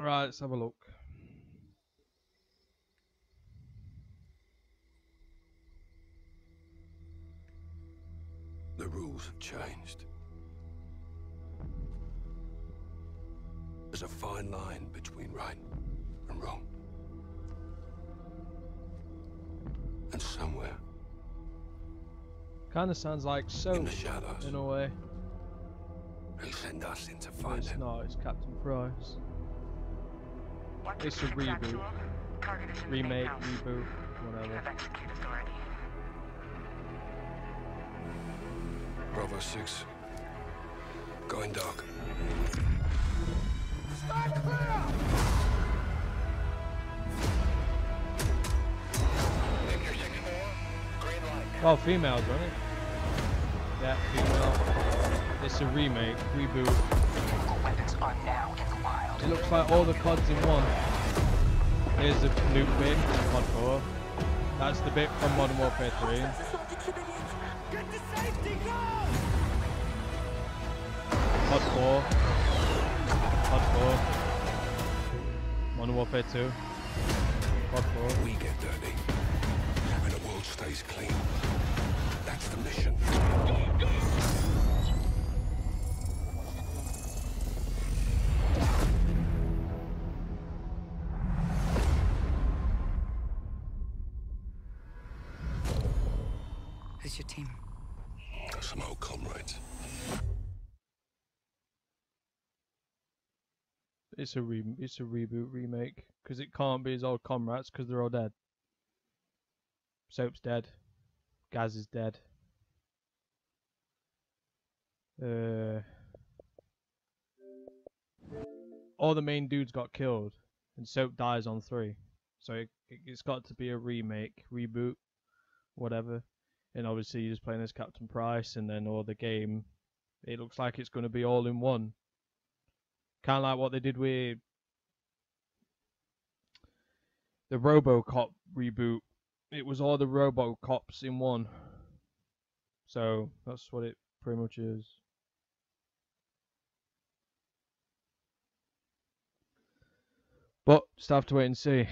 Right, let's have a look. The rules have changed. There's a fine line between right and wrong. And somewhere Kind of sounds like so in the shadows, in a way. they send us in to find it's it. not. It's Captain Price. One It's a reboot. actual. Target is in the main Remake, house. reboot, You whatever. have execute authority. Bravo 6. Going dark. Oh, females, wasn't it? Yeah, female. It's a remake, reboot. It looks like all the CODs in one. Here's the nuke bit from Mod 4. That's the bit from Modern Warfare 3. Mod 4. Mod 4. Modern Warfare 2. Mod 4. We get dirty. And the world stays clean. Who's your team? Some old comrades. It's a re it's a reboot remake because it can't be his old comrades because they're all dead. Soap's dead. Gaz is dead. Uh, all the main dudes got killed, and Soap dies on three. So it, it- it's got to be a remake, reboot, whatever. And obviously, just playing as Captain Price, and then all the game. It looks like it's going to be all in one. Kind of like what they did with the RoboCop reboot. It was all the RoboCops in one. So that's what it pretty much is. But just have to wait and see.